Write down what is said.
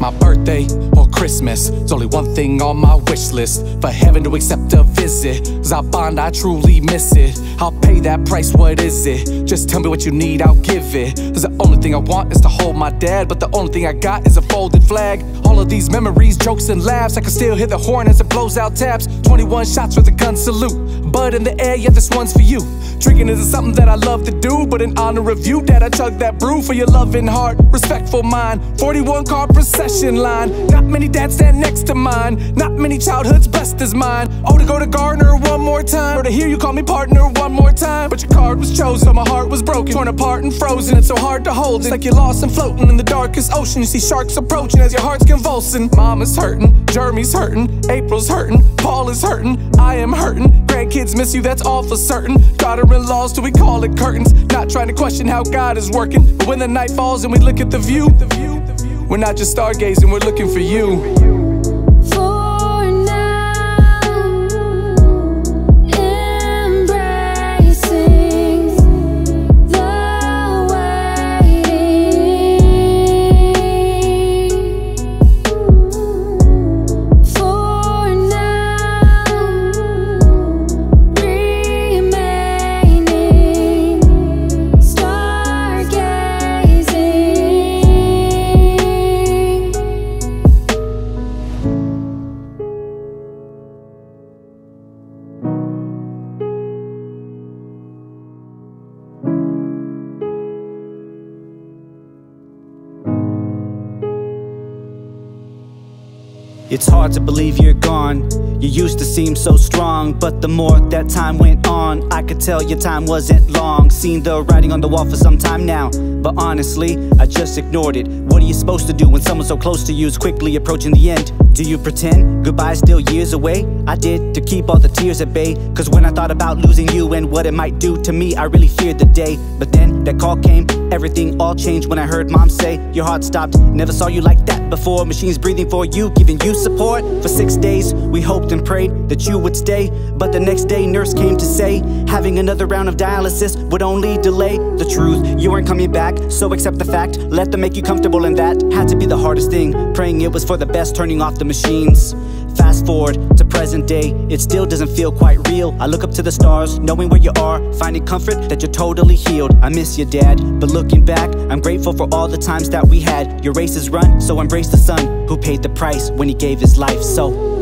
my birthday or Christmas. There's only one thing on my wish list for heaven to accept a visit. Cause I bond, I truly miss it. I'll pay that price, what is it? Just tell me what you need, I'll give it. Cause the only thing I want is to hold my dad, but the only thing I got is a folded flag. All of these memories, jokes, and laughs. I can still hear the horn as it blows out taps. 21 shots with a gun salute. Bud in the air, yeah, this one's for you. Drinking isn't something that I love to do, but in honor of you, Dad, I chug that brew for your loving heart, respectful mind. 41 car procession line. Not many dads stand next to mine. Not many childhoods blessed as mine. Oh, to go to Gardner one more time, or to hear you call me partner one more time. Was chosen, my heart was broken, torn apart and frozen. It's so hard to hold. It's like you're lost and floating in the darkest ocean. You see sharks approaching as your heart's convulsing. Mama's hurting, Jeremy's hurting, April's hurting, Paul is hurting, I am hurting. Grandkids miss you, that's all for certain. Daughter-in-laws, do we call it curtains? Not trying to question how God is working, but when the night falls and we look at the view, we're not just stargazing, we're looking for you. It's hard to believe you're gone. You used to seem so strong But the more that time went on I could tell your time wasn't long. Seen the writing on the wall for some time now But honestly, I just ignored it. What are you supposed to do when someone so close to you Is quickly approaching the end? Do you pretend goodbye's still years away? I did to keep all the tears at bay Cause when I thought about losing you and what it might do to me I really feared the day. But then that call came, everything all changed When I heard mom say, your heart stopped. Never saw you like that before Machines breathing for you, giving you support. For six days, we hoped and prayed that you would stay. But the next day nurse came to say Having another round of dialysis would only delay the truth. You weren't coming back, so accept the fact. Let them make you comfortable and that. Had to be the hardest thing. Praying it was for the best, turning off the machines Fast forward to present day, it still doesn't feel quite real. I look up to the stars, knowing where you are Finding comfort that you're totally healed. I miss you dad, but looking back I'm grateful for all the times that we had. Your race is run, so embrace the son Who paid the price when he gave his life, so